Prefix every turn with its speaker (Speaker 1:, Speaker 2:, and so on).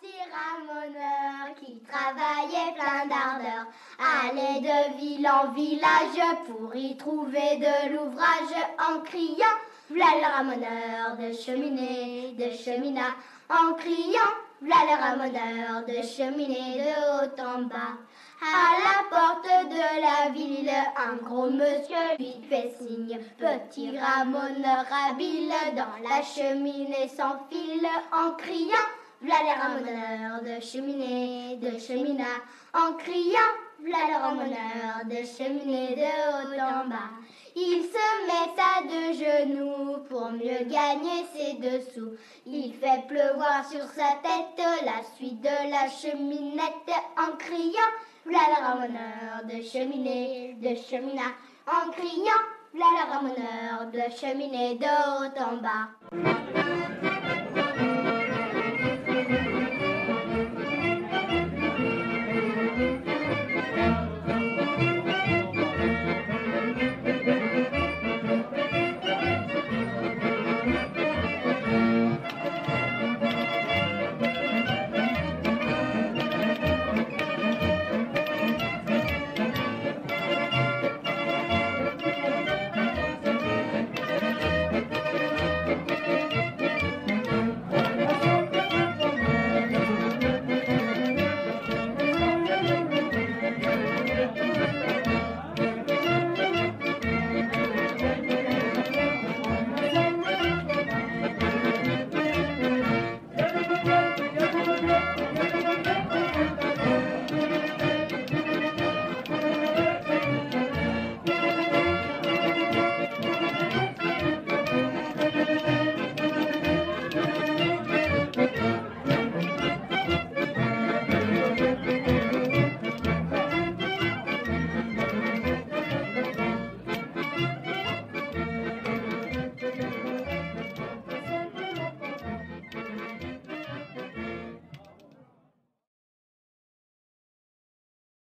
Speaker 1: petit ramoneur qui travaillait plein d'ardeur. Allait de ville en village pour y trouver de l'ouvrage en criant V'là le ramoneur de cheminée, de cheminat, en criant V'là le ramoneur de cheminée de haut en bas. À la porte de la ville, un gros monsieur lui fait signe. Petit ramoneur habile dans la cheminée s'enfile en criant V'là les ramoneurs de cheminée, de cheminat, en criant V'là les ramoneurs de cheminée de haut en bas. Il se met à deux genoux pour mieux gagner ses dessous. Il fait pleuvoir sur sa tête la suite de la cheminette en criant V'là le ramoneur de cheminée, de cheminat, en criant V'là le ramoneur de cheminée de haut en bas.